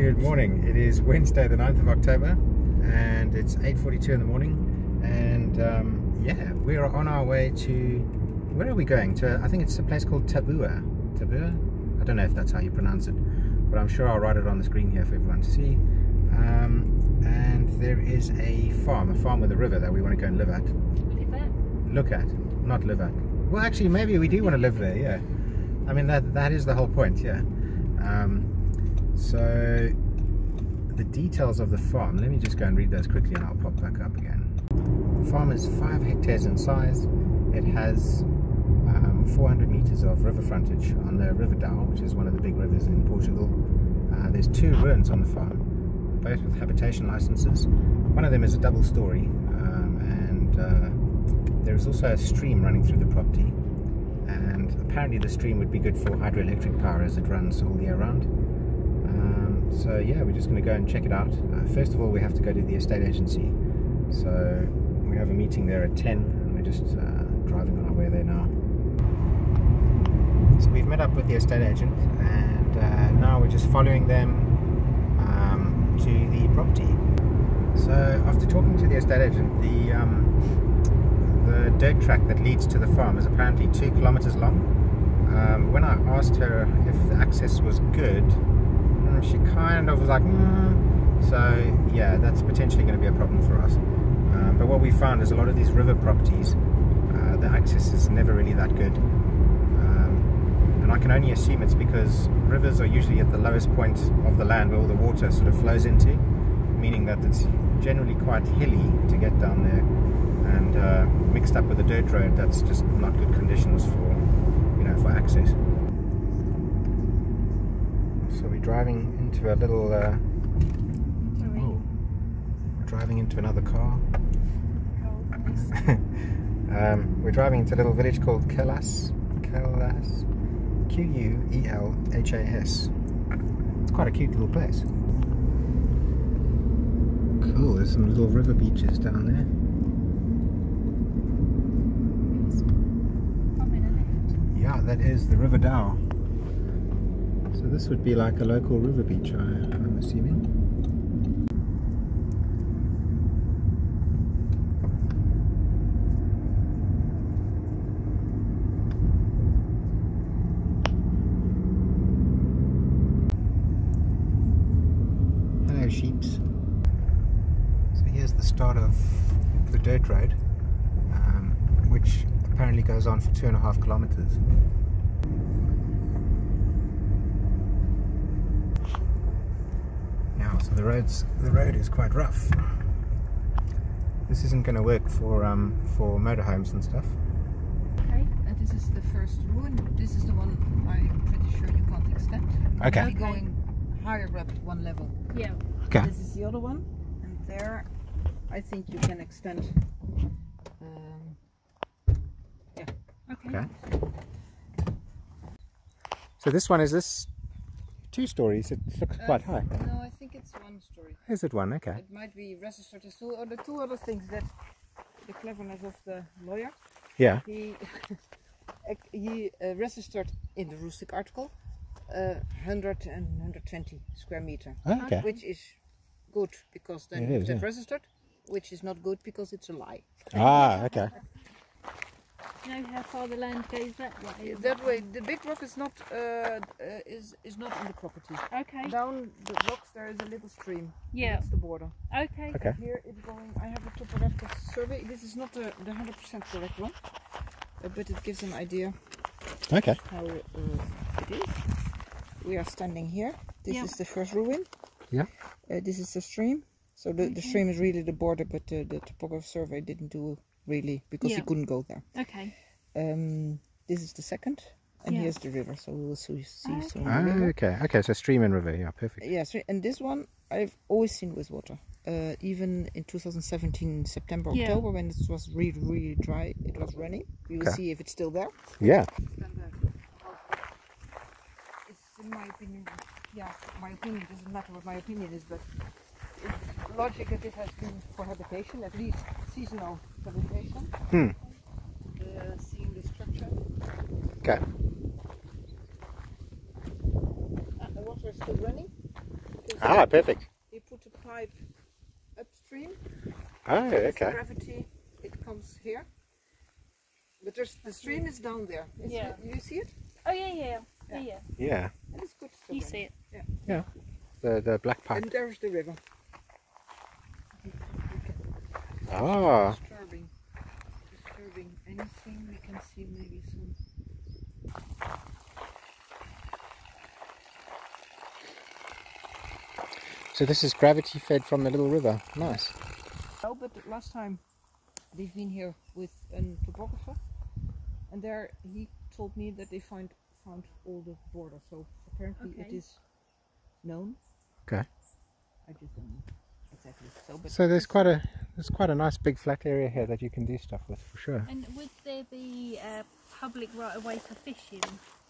Good morning. It is Wednesday, the 9th of October, and it's 8:42 in the morning. And um, yeah, we are on our way to. Where are we going? To I think it's a place called Tabua. Tabua. I don't know if that's how you pronounce it, but I'm sure I'll write it on the screen here for everyone to see. Um, and there is a farm, a farm with a river that we want to go and live at. Live at? Look at, not live at. Well, actually, maybe we do want to live there. Yeah. I mean that that is the whole point. Yeah. Um, so the details of the farm, let me just go and read those quickly and I'll pop back up again. The farm is five hectares in size. It has um, 400 meters of river frontage on the River Dão, which is one of the big rivers in Portugal. Uh, there's two ruins on the farm, both with habitation licenses. One of them is a double story, um, and uh, there is also a stream running through the property. And apparently, the stream would be good for hydroelectric power as it runs all year round. So yeah, we're just going to go and check it out. Uh, first of all, we have to go to the estate agency. So we have a meeting there at 10, and we're just uh, driving on our way there now. So we've met up with the estate agent, and uh, now we're just following them um, to the property. So after talking to the estate agent, the um, the dirt track that leads to the farm is apparently two kilometers long. Um, when I asked her if the access was good, she kind of was like, mm. so yeah, that's potentially going to be a problem for us. Um, but what we found is a lot of these river properties, uh, the access is never really that good. Um, and I can only assume it's because rivers are usually at the lowest point of the land where all the water sort of flows into, meaning that it's generally quite hilly to get down there and uh, mixed up with a dirt road that's just not good conditions for you know for access so we're driving into a little uh, oh, driving into another car. Um, we're driving into a little village called Quelhas Quelhas Q-U-E-L-H-A-S it's quite a cute little place. Cool there's some little river beaches down there. Yeah, that is the River Dão. So this would be like a local river beach, I, I'm assuming. Hello sheeps. So here's the start of the dirt road, um, which apparently goes on for two and a half kilometers. Now, so the roads, the road is quite rough. This isn't going to work for um, for motorhomes and stuff. Okay, and this is the first ruin. This is the one I'm pretty sure you can't extend. Okay. We're going higher up one level. Yeah. Okay. This is the other one, and there, I think you can extend. Um, Okay. Okay. So this one is this two stories. It looks quite uh, high. No, I think it's one story. Is it one? Okay. It might be registered as two. Or the two other things that the cleverness of the lawyer. Yeah. He he uh, registered in the rustic article uh, 100 and 120 square meter, Oh, okay. which is good because then It is, it's yeah. registered, which is not good because it's a lie. Ah, okay. Do you know how far the land goes that way? That way, the big rock is not uh, uh, is is not on the property. Okay. Down the rocks there is a little stream. Yeah. that's the border. Okay. Okay. Here it's going. I have a topographical survey. This is not the the hundred percent correct one, uh, but it gives an idea Okay. how uh, it is. We are standing here. This Yeah. is the first ruin. Yeah. Uh, this is the stream. So the, the stream is really the border, but uh, the topographical survey didn't do really because he couldn't go there. Okay. Um, this is the second, and Yeah. here's the river. So we will see, see Ah, soon. Ah, okay. Okay. So stream and river. Yeah. Perfect. Yes, and this one I've always seen with water. Uh, even in 2017, September, Yeah. October, when it was really, really dry, it was running. We will Okay. see if it's still there. Yeah. It's in my opinion, yeah, my opinion doesn't matter what my opinion is, but it's logic that it has been for habitation, at least seasonal habitation. Hmm. Uh, seeing the structure, Okay. uh, the water is still running. Because Ah, perfect. You put a pipe upstream. Oh, There's okay. Gravity, it comes here. But there's the stream is down there. Is Yeah. it- you see it? Oh yeah, yeah, yeah, yeah. Yeah, And it's good. You see it. Yeah. Yeah. The the black pipe. And there's the river. Ah, Disturbing. Disturbing anything we can see maybe some. so this is gravity fed from the little river. Nice. Oh, but last time they've been here with a topographer, and there he told me that they find found all the borders. So apparently it Okay. is known. Okay. I just don't know exactly. So, but So there's quite a there's quite a nice big flat area here that you can do stuff with for sure. And would there be a public right of way for fishing?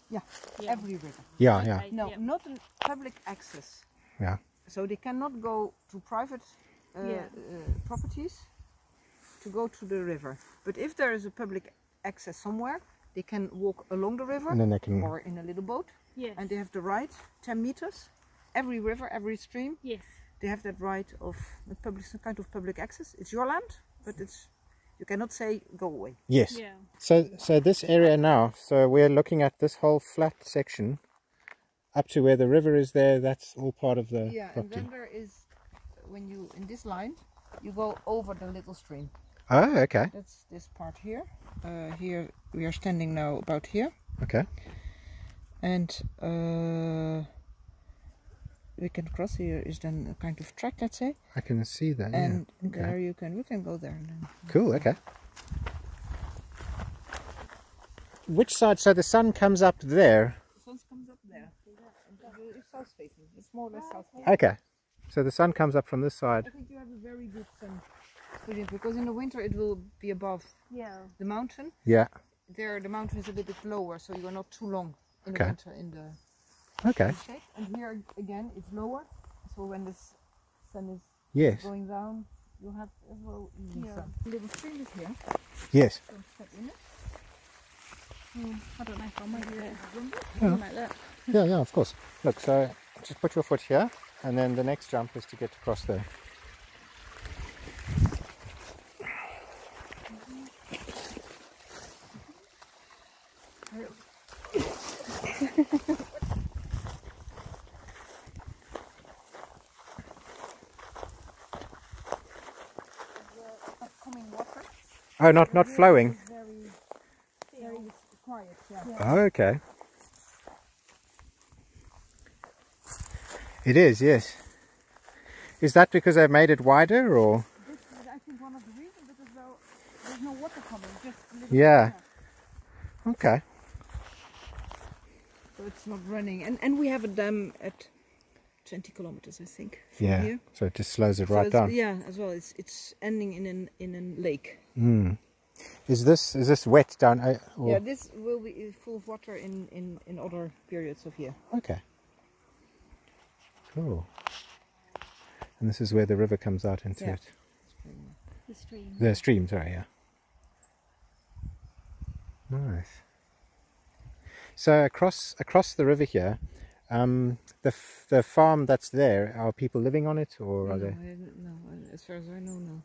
Yeah, Yeah. every river. Yeah, yeah. No, yeah. not public access. Yeah. So they cannot go to private uh, Yeah. uh, properties to go to the river. But if there is a public access somewhere, they can walk along the river And then they can or in a little boat, Yes. and they have the right 10 meters. Every river, every stream, yes. They have that right of a public, some kind of public access. It's your land, but it's you cannot say go away. Yes. Yeah. So so this area now, so we're looking at this whole flat section up to where the river is there, that's all part of the Yeah, and then there is when you in this line, you go over the little stream. Oh, okay. That's this part here. Uh, here we are standing now about here, Okay. and uh, we can cross here. Is then a kind of track, let's say, I can see that. and yeah. Okay. there you can we can go there. And then. Cool, okay. Which side? So the sun comes up there. The sun comes up there. It's south facing. It's more or less south facing. Okay. So the sun comes up from this side. I think you have a very good sun putting because in the winter it will be above Yeah. the mountain. Yeah. There the mountain is a little bit lower, so you are not too long in the winter in the Okay. shade. And here again it's lower, so when the sun is Yes. going down, you have as well evening Yeah. sun. Little stream is here. Yes. Don't step in it. Hmm, I don't know if I'll make it. Yeah. Like that. Yeah, yeah, of course. Look, so just put your foot here, and then the next jump is to get across there. Upcoming water. Oh, not not flowing. It's very, very quiet. Yeah. Oh, okay. It is, yes. Is that because they've made it wider, or? This is, I think, one of the reasons because well, there's no water coming, just Yeah. bit, Okay. So it's not running, and and we have a dam at 20 kilometers, I think, from Yeah. here. So it just slows it So right down. Yeah, as well. It's it's ending in an in a lake. Mm. Is this is this wet down? Uh, or- Yeah, this will be full of water in in in other periods of year. Okay. Cool. And this is where the river comes out into Yeah. it. The stream. The stream, sorry, yeah. Nice. So across across the river here, um, the f- the farm that's there, are people living on it, or no, are they? No, as far as I know, no.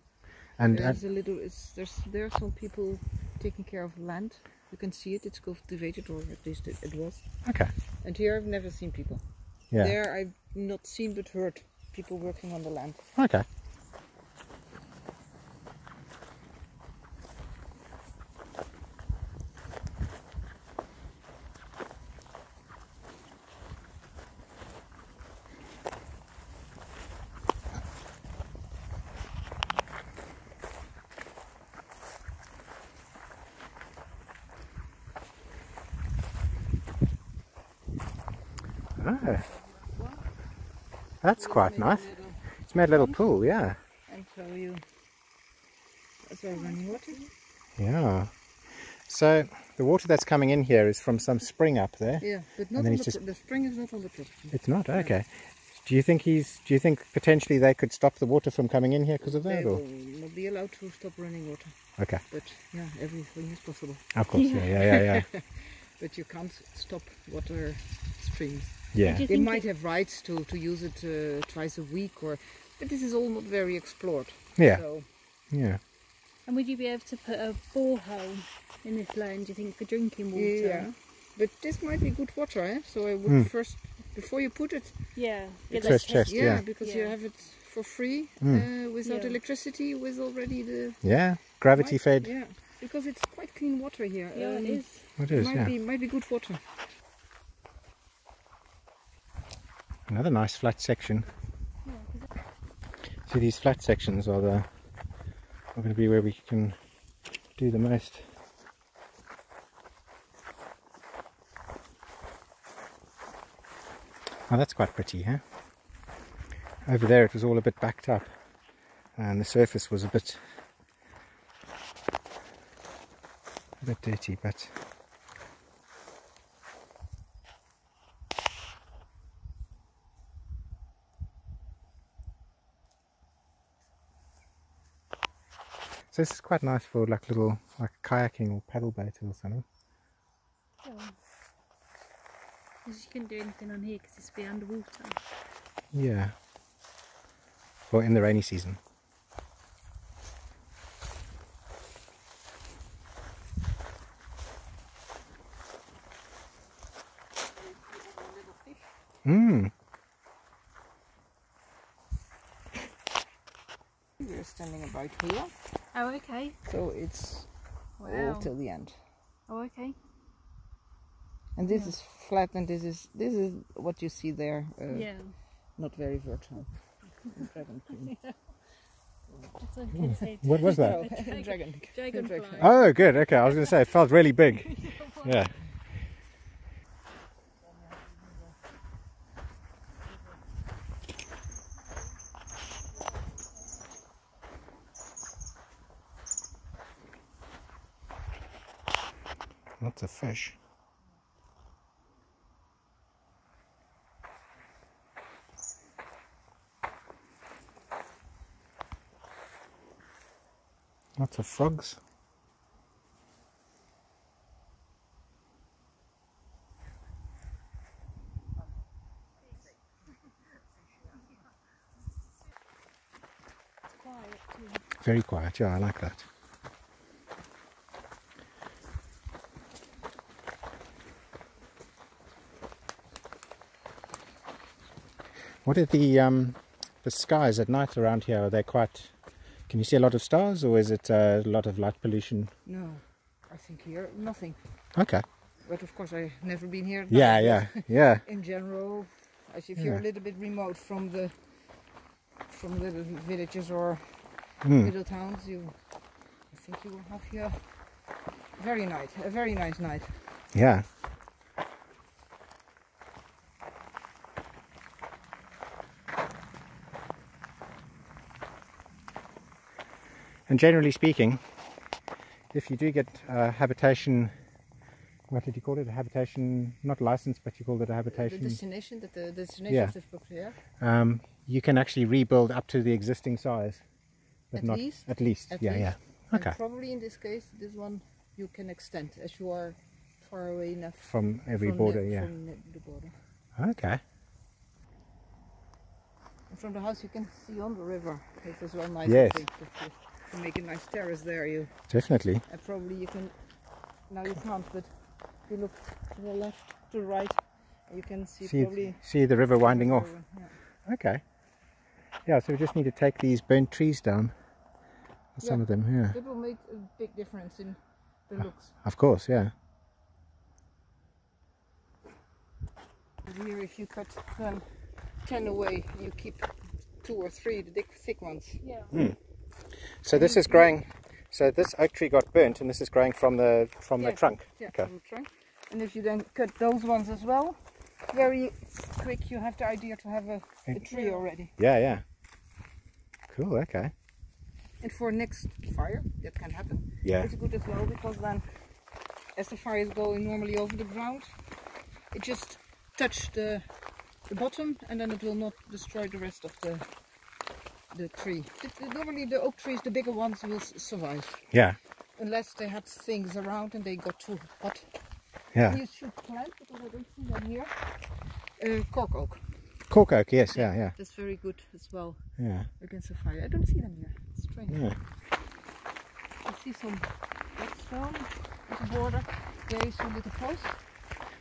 And, There's and a little. It's, there's there are some people taking care of land. You can see it. It's cultivated, or at least it, it was. okay, And here I've never seen people. yeah, There I've not seen but heard people working on the land. okay. Oh, that's quite nice. It's made a little pool, yeah. And so you. That's why running water. Yeah. So the water that's coming in here is from some spring up there. Yeah, but not on the, just- the spring is not on the property. It's not okay. Do you think he's? Do you think potentially they could stop the water from coming in here because of that? They that? will not be allowed to stop running water. Okay, But yeah, everything is possible. of course. Yeah, yeah, yeah, yeah. But you can't stop water streams. Yeah. Do you They think might it- have rights to, to use it uh, twice a week, or but this is all not very explored. Yeah. So Yeah. And would you be able to put a borehole in this land, do you think, for drinking water? yeah, but this might be good water, eh? So I would Hmm. first before you put it, Yeah. Get First that chest, test- yeah, yeah. because you have it for free Hmm. uh, without Yeah. electricity, with already the Yeah. Gravity Might- fed. Yeah, because it's quite clean water here. Yeah, Um, it is. It is, might yeah. be might be good water. Another nice flat section. See, these flat sections are the are going to be where we can do the most. Oh, that's quite pretty, huh? Over there, it was all a bit backed up, and the surface was a bit a bit dirty, but So this is quite nice for like little like kayaking or paddle boat or something. yeah. you couldn't do anything on here because it's be underwater. Yeah. Or in the rainy season. Mm. We're standing about here, Oh, okay. so it's all Wow. end. Oh, okay. And this is flat, and this is this is what you see there. Uh, yeah. Not very fertile. Dragon queen. That's what I said. What was that? Dragon. Dragonfly. Oh, good. Okay, I was going to say it felt really big. Yeah. Lots of fish. Lots of frogs. Very quiet, yeah, I like that. What are the um, the skies at night around here? Are they quite? Can you see a lot of stars, or is it a lot of light pollution? No, I think here nothing. Okay. But of course, I've never been here. Yeah, yeah, yeah. In general, as if you're a little bit remote from the from little villages or Mm. little towns, you I think you will have here very night, a very nice night. Yeah. And generally speaking, if you do get uh, habitation, what did you call it? A habitation, not license, but you called it a The habitation. destination, that the destination Yeah. of this book here, Um, you can actually rebuild up to the existing size, but At not least? at least. At yeah, least. yeah. and Okay. probably in this case, this one you can extend as you are far away enough From every from border, the, yeah. From the, the border. Okay. And from the house you can see on the river. It's as well nice. Yes. I you can make a nice terrace there. You Definitely. and probably you can. Now you can't, but if you look to the left, to the right, you can see, See, probably. see the river winding off. Yeah. Okay. Yeah, so we just need to take these burnt trees down. Some of them, yeah. It will make a big difference in the uh, looks. Of course, yeah. Here, if you cut then ten away, you keep two or three, the thick, thick ones. Yeah. Hmm. So this is growing. So this oak tree got burnt, and this is growing from the from the trunk. Yeah, Okay. from the trunk. And if you then cut those ones as well, very quick, you have the idea to have a, a tree already. Yeah, yeah. Cool. Okay. And for next fire, that can happen. Yeah. It's good as well because then, as the fire is going normally over the ground, it just touch the the bottom, and then it will not destroy the rest of the the tree. The- the- normally, the oak trees, the bigger ones, will survive Yeah. unless they had things around and they got too hot. Yeah. You should plant because I don't see them here. Uh, cork oak. Cork oak, yes, yeah, yeah, That's very good as well yeah, against the fire. I don't see them here. It's strange. yeah. I see some blackstone at the border. There is a little post.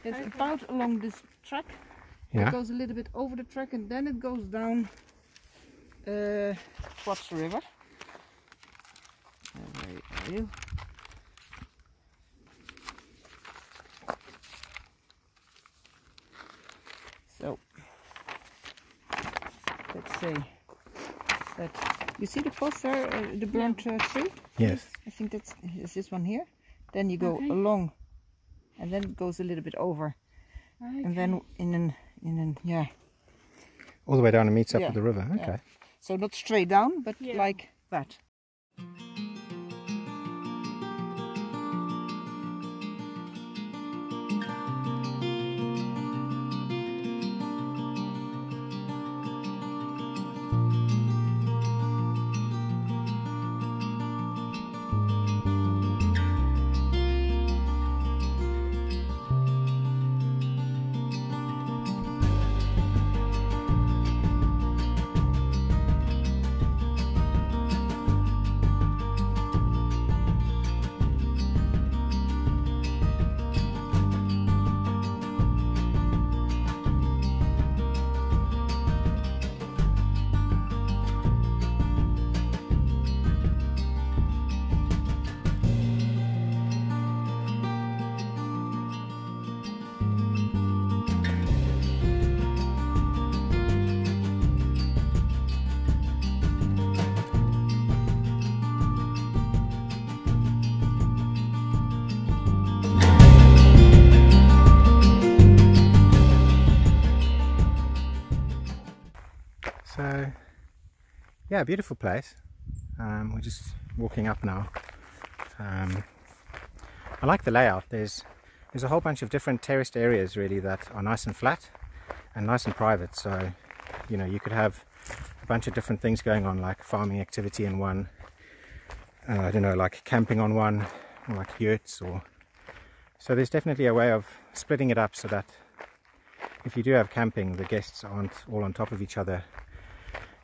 It's Okay. about along this track. Yeah. It goes a little bit over the track and then it goes down uh, towards the river. Where are you? So let's see. That you see the post there, uh, the burnt uh, tree. Yes. I think that's is this one here. Then you go Okay. along, and then it goes a little bit over, and then in an in an yeah. All the way down and meets up Yeah, with the river. yeah. So not straight down, but Yeah. like that. Yeah, beautiful place. Um, we're just walking up now. Um, I like the layout. There's there's a whole bunch of different terraced areas really that are nice and flat and nice and private. So, you know, you could have a bunch of different things going on, like farming activity in one. Uh, I don't know, like camping on one, like yurts, or so. There's definitely a way of splitting it up so that if you do have camping, the guests aren't all on top of each other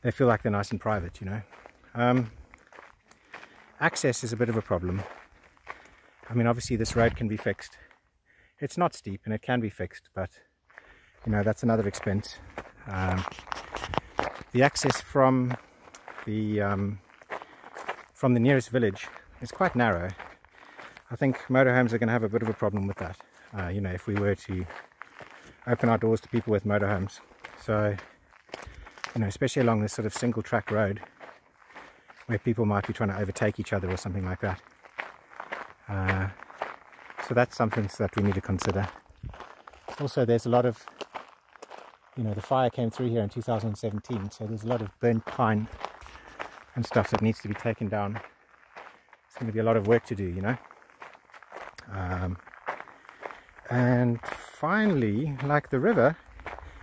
they feel like they're nice and private, you know. Um, access is a bit of a problem. I mean, obviously, this road can be fixed. It's not steep and it can be fixed, but you know, that's another expense. Um, the access from the um, from the nearest village is quite narrow. I think motorhomes are going to have a bit of a problem with that. Uh, you know, if we were to open our doors to people with motorhomes, so you know, especially along this sort of single track road where people might be trying to overtake each other or something like that. Uh, so that's something that we need to consider. Also, there's a lot of, you know, the fire came through here in 2017, so there's a lot of burnt pine and stuff that needs to be taken down. It's going to be a lot of work to do, you know. Um, and finally, like the river,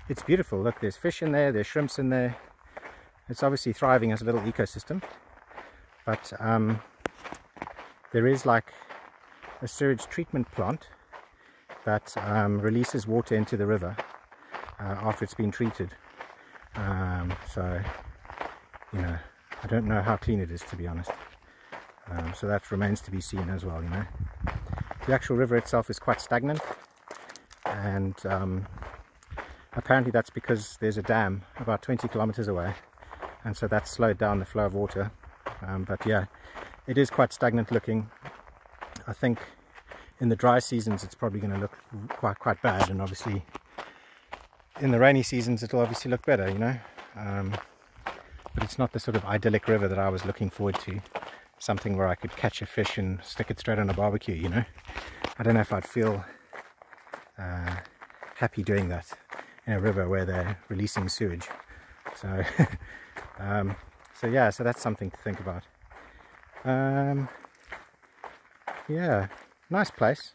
it's beautiful. Look, there's fish in there, there's shrimps in there. It's obviously thriving as a little ecosystem, but um, there is like a sewage treatment plant that um, releases water into the river uh, after it's been treated. Um, so, you know, I don't know how clean it is to be honest. Um, so that remains to be seen as well, you know. The actual river itself is quite stagnant and um, apparently that's because there's a dam about 20 kilometers away and so that's slowed down the flow of water. Um, but yeah it is quite stagnant looking. I think in the dry seasons it's probably going to look quite quite bad and obviously in the rainy seasons it'll obviously look better you know? Um, but it's not the sort of idyllic river that I was looking forward to something where I could catch a fish and stick it straight on a barbecue you know? I don't know if I'd feel uh, happy doing that in a river where they're releasing sewage. So, um, so yeah, so that's something to think about. Um, yeah, nice place.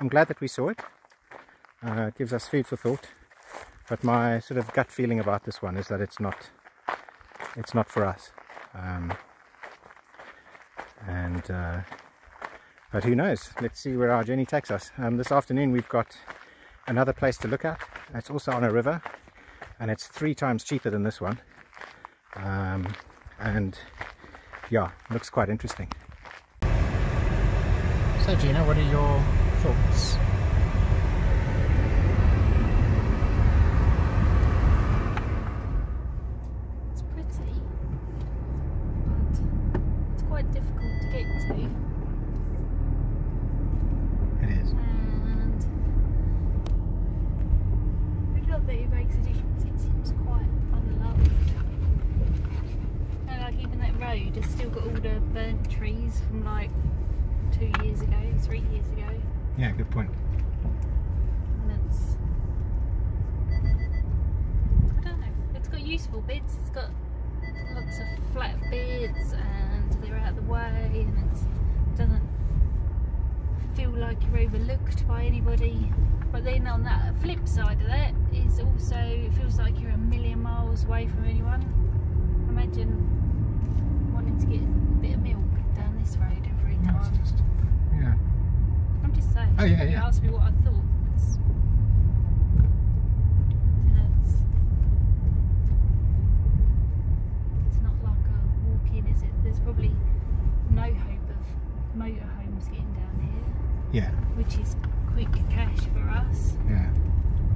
I'm glad that we saw it. Uh, it gives us food for thought. But my sort of gut feeling about this one is that it's not, it's not for us. Um, and uh, but who knows? Let's see where our journey takes us. Um, this afternoon we've got another place to look at It's also on a river and it's three times cheaper than this one. Um, and yeah, looks quite interesting. So Gina, what are your thoughts? It's pretty, but it's quite difficult to get to. It is. And not that it makes a difference, it seems quite unloved. And like even that road has still got all the burnt trees from like two years ago, three years ago. Yeah, good point. And it's I don't know. It's got useful bits. It's got lots of flat bits and they're out of the way and it doesn't feel like you're overlooked by anybody. But then on that flip side of that is also it feels like you're a million miles away from anyone. Imagine wanting to get a bit of milk down this road every No, it's time. just, yeah. I'm just saying. Oh, yeah, You yeah. asked me what I thought. It's, it's, it's not like a walk in, is it? There's probably no hope of motorhomes getting down here, Yeah, which is quick cash for us. yeah.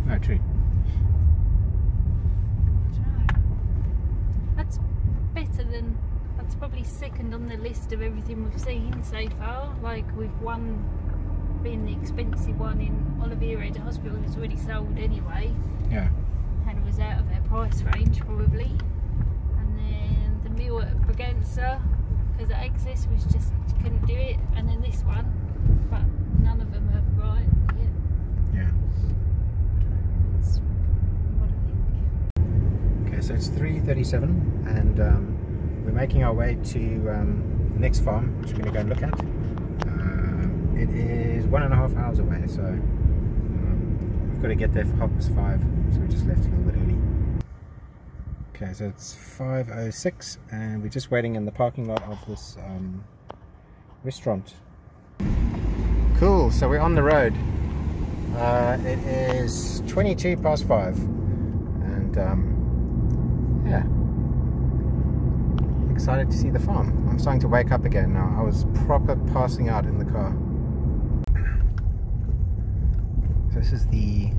No, true. I don't know. That's better than. That's probably second on the list of everything we've seen so far. Like we've one being the expensive one in Oliveira do Hospital was already sold anyway, Yeah. and it was out of their price range probably. And then the meal at Braganza, because at Access was just couldn't do it, and then this one, but none of them are right yet. Yeah. That's what I think. Okay, so it's 3.37 and um, we're making our way to um, the next farm, which we're going to go and look at. Um, it is one and a half hours away, so um, we've got to get there for half past five, so we just left a little bit early. Okay, so it's 5.06 and we're just waiting in the parking lot of this um, restaurant. Cool, so we're on the road. Uh, it is 22 past 5 and um, yeah excited to see the farm. I'm starting to wake up again now. I was proper passing out in the car. So this is the,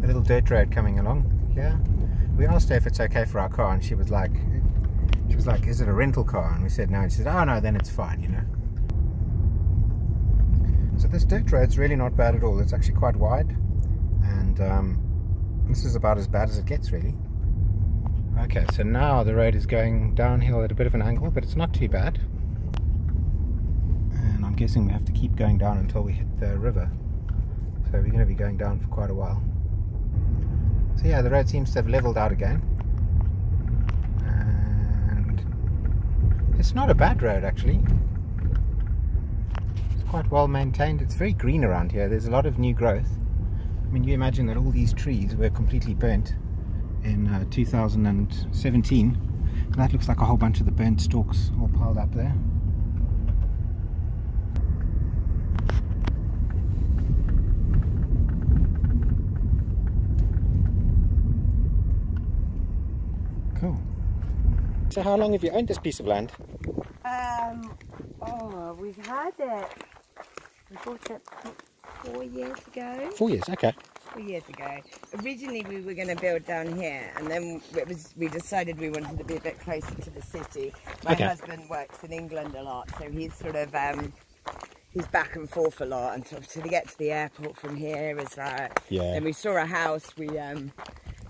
the little dirt road coming along here. We asked her if it's okay for our car and she was like she was like is it a rental car? And we said no and she said oh no then it's fine you know. So this dirt road's really not bad at all. It's actually quite wide and um, this is about as bad as it gets really okay so now the road is going downhill at a bit of an angle but it's not too bad. And I'm guessing we have to keep going down until we hit the river. So we're going to be going down for quite a while. So yeah the road seems to have leveled out again. And it's not a bad road actually. It's quite well maintained. It's very green around here. There's a lot of new growth. I mean, you imagine that all these trees were completely burnt in uh, 2017. And that looks like a whole bunch of the burnt stalks all piled up there. Cool. So how long have you owned this piece of land? Um, oh, we've had it. We bought it four years ago. Four years, okay. Four years ago. Originally, we were going to build down here, and then it was we decided we wanted to be a bit closer to the city. My Okay. husband works in England a lot, so he's sort of um, he's back and forth a lot, and sort of to get to the airport from here is like. Yeah. And we saw a house we um,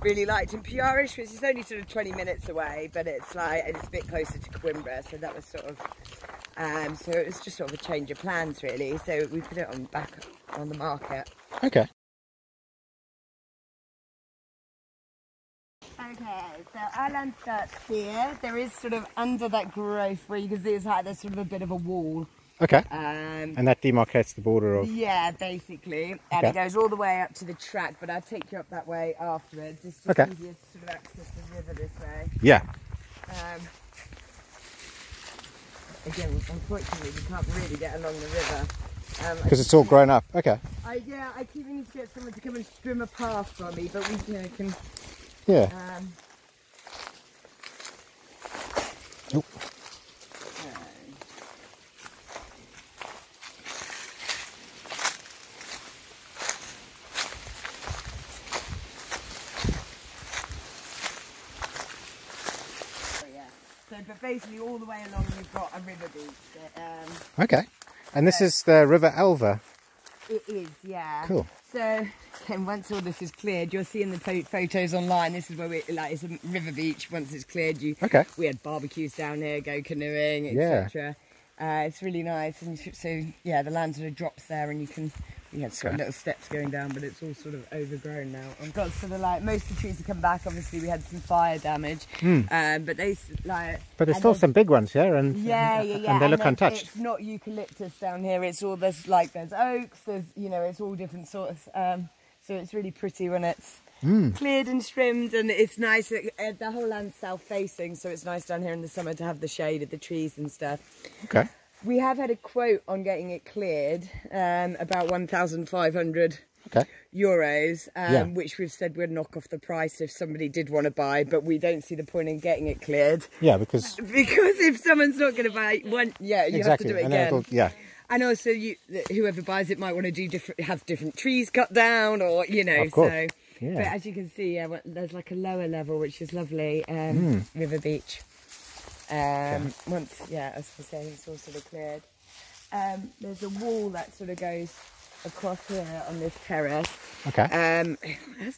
really liked in Poiares, which is only sort of 20 minutes away, but it's like it's a bit closer to Coimbra, so that was sort of. Um, so it was just sort of a change of plans, really. So we put it on back on the market. Okay. Okay, so our land starts here. There is sort of under that growth where you can see it's like there's sort of a bit of a wall. Okay. Um, And that demarcates the border of. yeah, basically. And Okay. it goes all the way up to the track, but I'll take you up that way afterwards. It's just Okay. easier to sort of access the river this way. Yeah. Um, again, unfortunately, we can't really get along the river. Um, Because it's all grown up. Okay. I, yeah, I keep needing to get someone to come and trim a path for me, but we you know, can. Yeah. Um, yeah. So, but basically, all the way along, you've got a river beach. That, um, Okay. And this is the River Alva. It is, yeah. Cool. So, and once all this is cleared, you'll see in the photos online. This is where we like it's a river beach. Once it's cleared, you Okay. we had barbecues down here, go canoeing, Yeah. etc. Uh, it's really nice, and so yeah, the land sort of drops there, and you can we had sort of little steps going down, but it's all sort of overgrown now. I've got sort of like most of the trees have come back. Obviously, we had some fire damage, um, but they like. But there's still some big ones here, and yeah, yeah, yeah. and they look then untouched. It's not eucalyptus down here. It's all there's like there's oaks. There's you know it's all different sorts. Um, so it's really pretty when it's Hmm. cleared and trimmed, and it's nice. Uh, the whole land's south facing, so it's nice down here in the summer to have the shade of the trees and stuff. Okay. We have had a quote on getting it cleared, um, about one thousand five hundred Okay. euros, um, Yeah. which we've said we'd knock off the price if somebody did want to buy, but we don't see the point in getting it cleared. Yeah, because Because if someone's not going to buy one, yeah, you exactly, have to do it and again. yeah. And also, you whoever buys it might want to do different, have different trees cut down, or you know. Of course, So, yeah. but as you can see, yeah, there's like a lower level which is lovely, um, Hmm. River Beach. Um, Once, yeah, as I say, it's all sort of cleared. Um, there's a wall that sort of goes across here on this terrace. Okay. Um?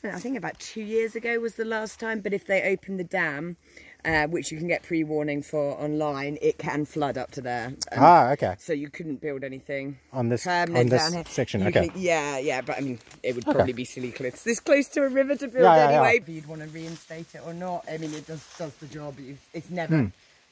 I think about two years ago was the last time. But if they open the dam, uh, which you can get pre-warning for online, it can flood up to there. Um, ah, okay. So you couldn't build anything On this on this section. You Okay. yeah, yeah, but I mean, it would Okay. probably be silly cliffs this close to a river to build Yeah, yeah, yeah. anyway. But you'd want to reinstate it or not. I mean, it does does the job. It's never Hmm.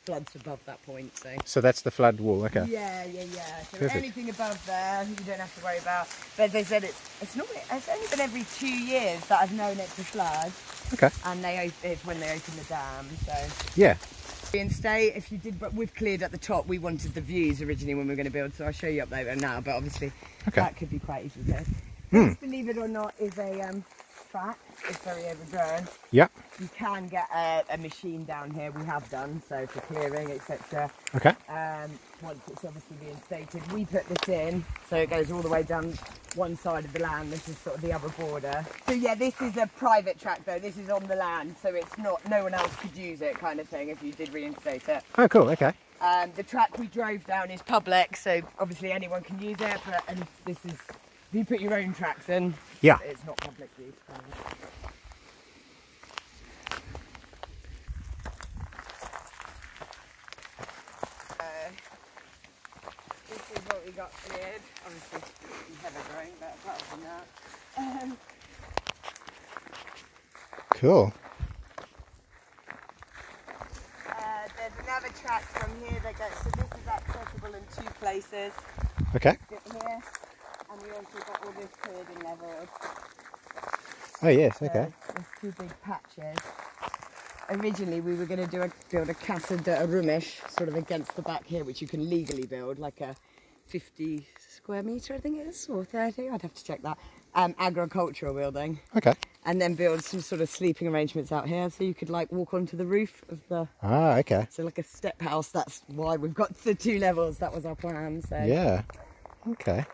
Floods above that point. So. So that's the flood wall. Okay. Yeah, yeah, yeah. So Perfect. anything above there, you don't have to worry about. But as I said, it's it's not. It's only been every two years that I've known it to flood, Okay. and they it's when they open the dam. So Yeah. reinstate. If you did, but we've cleared at the top. We wanted the views originally when we were going to build, so I'll show you up there now. But obviously, Okay. that could be quite easy to. Hmm. This, believe it or not, is a um, track. It's very overgrown. Yeah. You can get a, a machine down here. We have done so for clearing, etc. Okay. Um, once it's obviously reinstated, we put this in, so it goes all the way down one side of the land. This is sort of the other border. So yeah, this is a private track though. This is on the land, so it's not no one else could use it, kind of thing. If you did reinstate it, Oh, cool. Okay. um, the track we drove down is public, so obviously anyone can use it. But and this is if you put your own tracks in, Yeah. it's not public use. Uh, This is what we got cleared. Obviously, some heather growing, but apart from that. Um, Cool. uh, there's another track from here that goes, so this is accessible in two places. Okay. Here, and we also got all this and. Oh yes. So Okay. there's two big patches. Originally, we were going to do a, build a casa de arrumos, sort of against the back here, which you can legally build, like a 50 square metre, I think it is, or 30. I'd have to check that. Um, agricultural building, Okay. and then build some sort of sleeping arrangements out here, so you could like walk onto the roof of the. Ah. Okay. So like a step house. That's why we've got the two levels. That was our plan. So Yeah. Okay.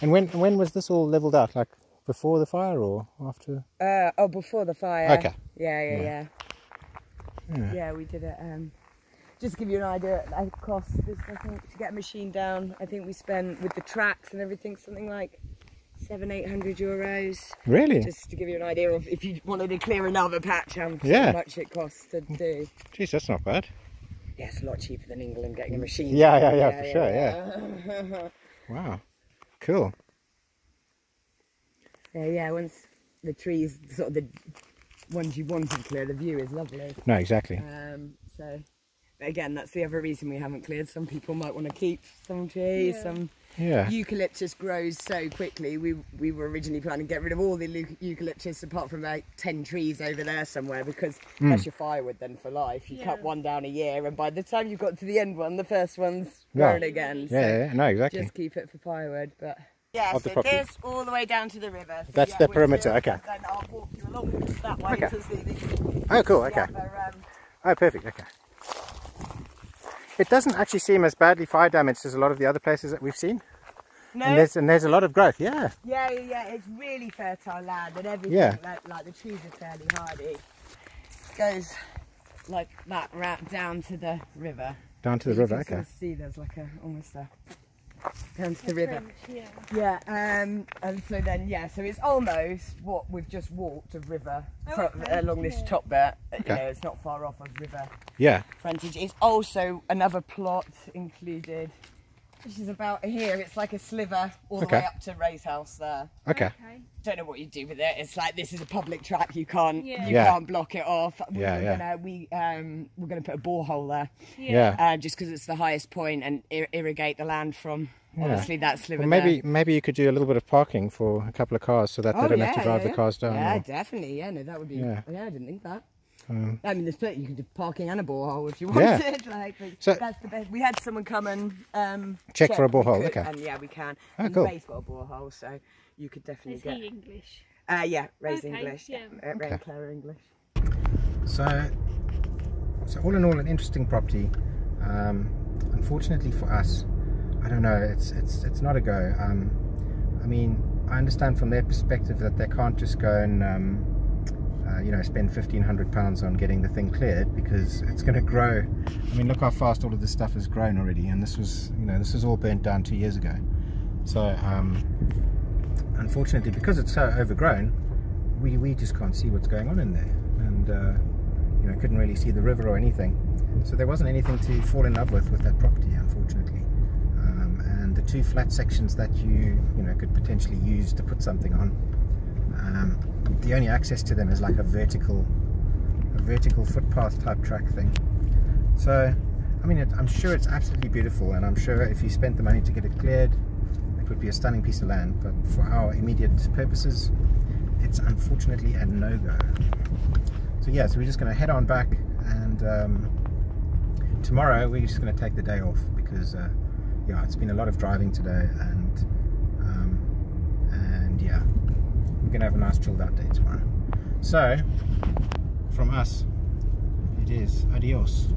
And when when was this all leveled out? Like before the fire or after? Uh, oh, before the fire. Okay. Yeah, yeah, Yeah. yeah. Yeah. Yeah, we did it. Um, just to give you an idea, it cost this, I think, to get a machine down. I think we spent with the tracks and everything something like seven, eight hundred euros. Really? Just to give you an idea of if you wanted to clear another patch, how Yeah. much it costs to do. Jeez, that's not bad. Yeah, it's a lot cheaper than England getting a machine. Yeah, down. yeah, yeah, for sure, yeah. Wow. Cool. yeah, yeah. Once the trees, sort of the ones you wanted clear, the view is lovely. No, exactly. Um, so again, that's the other reason we haven't cleared. Some people might want to keep some trees, Yeah. some Yeah. eucalyptus grows so quickly. We we were originally planning to get rid of all the eucalyptus apart from like ten trees over there somewhere because Hmm. that's your firewood then for life. You cut one down a year, and by the time you've got to the end one, the first one's Yeah. grown again. Yeah, so yeah, no, exactly. just keep it for firewood, but. Yeah, Of the so property. this all the way down to the river. So That's yeah, the perimeter, okay. Then I'll walk you along that way Okay. to see the Oh, cool. Okay. other, um, Oh, perfect. Okay. It doesn't actually seem as badly fire damaged as a lot of the other places that we've seen. No, And there's and there's a lot of growth. Yeah. Yeah, yeah, yeah, it's really fertile land and everything. Yeah. Like, like the trees are fairly hardy. Goes like that right down to the river. Down to the You river. can sort Okay. of see there's like a almost a down to the river. Trench, Yeah, yeah. um, and so then yeah, so it's almost what we've just walked of river fro- okay. along this top bit. Okay. You know, it's not far off of river Yeah. frontage. It's also another plot included, which is about here. It's like a sliver all the Okay. way up to Ray's house there. Okay. Okay. don't know what you do with it. It's like this is a public track. You can't Yeah. you Yeah. can't block it off. We Yeah, yeah. Gonna, we um we're gonna put a borehole there, Yeah. uh, just because it's the highest point and ir- irrigate the land from Yeah. obviously that sliver. Well, maybe there. maybe you could do a little bit of parking for a couple of cars so that they Oh, don't yeah, have to drive yeah, the cars down. Yeah, or- definitely. Yeah, no, that would be. Yeah. Yeah, I didn't think that. Um, I mean, there's plenty. You could do parking and a borehole if you Yeah. wanted. Like, but So- that's the best. We had someone come and um, Check for a if borehole, could, okay. And yeah, we can. Oh, and cool. Ray's got a borehole, so you could definitely Is get. he English? Uh, yeah, Ray's Okay, English. Yeah, yeah. Uh, Ray Okay. and Claire English. So, so all in all, an interesting property. Um, unfortunately for us, I don't know. It's it's it's not a go. Um, I mean, I understand from their perspective that they can't just go and um, uh, you know spend fifteen hundred pounds on getting the thing cleared because it's going to grow. I mean, look how fast all of this stuff has grown already, and this was you know this was all burnt down two years ago. So um, unfortunately, because it's so overgrown, we we just can't see what's going on in there, and. Uh, you know, couldn't really see the river or anything. So there wasn't anything to fall in love with with that property, unfortunately. Um, and the two flat sections that you, you know, could potentially use to put something on, um, the only access to them is like a vertical, a vertical footpath type track thing. So, I mean, it, I'm sure it's absolutely beautiful, and I'm sure if you spent the money to get it cleared, it would be a stunning piece of land. But for our immediate purposes, it's unfortunately a no-go. So yeah, so we're just going to head on back, and um, tomorrow we're just going to take the day off because uh, yeah, it's been a lot of driving today, and um, and yeah, we're to have a nice chilled out day tomorrow. So from us, it is adios.